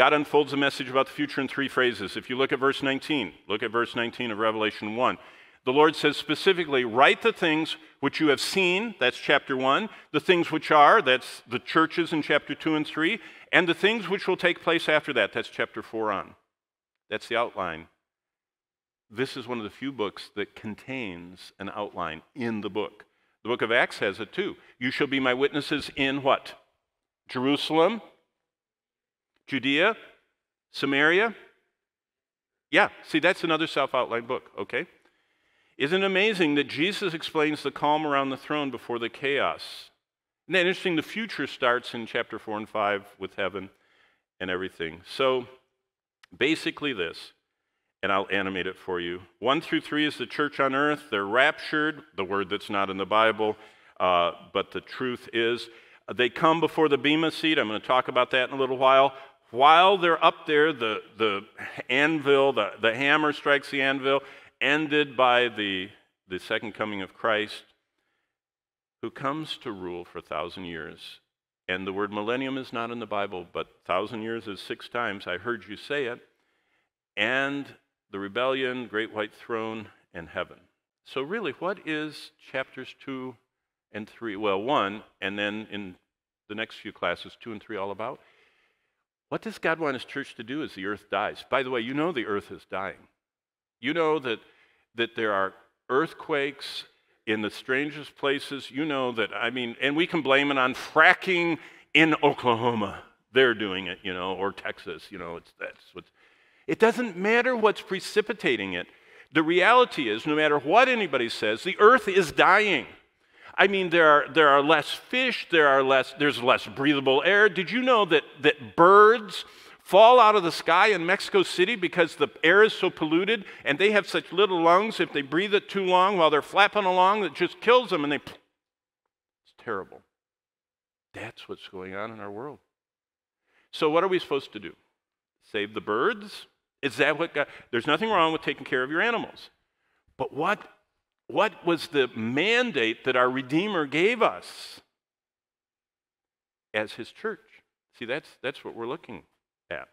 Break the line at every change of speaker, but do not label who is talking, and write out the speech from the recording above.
God unfolds a message about the future in three phrases. If you look at verse 19, look at verse 19 of Revelation 1. The Lord says specifically, Write the things which you have seen, that's chapter 1, the things which are, that's the churches in chapter 2 and 3, and the things which will take place after that, that's chapter 4 on. That's the outline. This is one of the few books that contains an outline in the book. The book of Acts has it too. You shall be my witnesses in what? Jerusalem, Judea, Samaria. Yeah, see, that's another self outlined book, okay? Isn't it amazing that Jesus explains the calm around the throne before the chaos? Isn't that interesting? The future starts in chapter 4 and 5 with heaven and everything. So, basically, this, and I'll animate it for you. 1 through 3 is the church on earth. They're raptured, the word that's not in the Bible, uh, but the truth is. They come before the Bema seat. I'm going to talk about that in a little while. While they're up there, the, the anvil, the, the hammer strikes the anvil, ended by the, the second coming of Christ, who comes to rule for a thousand years. And the word millennium is not in the Bible, but thousand years is six times. I heard you say it. And the rebellion, great white throne, and heaven. So, really, what is chapters two and three? Well, one, and then in the next few classes, two and three, all about? What does God want His church to do as the earth dies? By the way, you know the earth is dying. You know that, that there are earthquakes in the strangest places. You know that, I mean, and we can blame it on fracking in Oklahoma. They're doing it, you know, or Texas, you know, it's, that's. It doesn't matter what's precipitating it. The reality is, no matter what anybody says, the earth is dying. I mean, there are, there are less fish, there are less, there's less breathable air. Did you know that, that birds fall out of the sky in Mexico City because the air is so polluted and they have such little lungs. If they breathe it too long while they're flapping along, it just kills them and they. It's terrible. That's what's going on in our world. So, what are we supposed to do? Save the birds? Is that what God. There's nothing wrong with taking care of your animals. But what, what was the mandate that our Redeemer gave us as his church? See, that's, that's what we're looking at.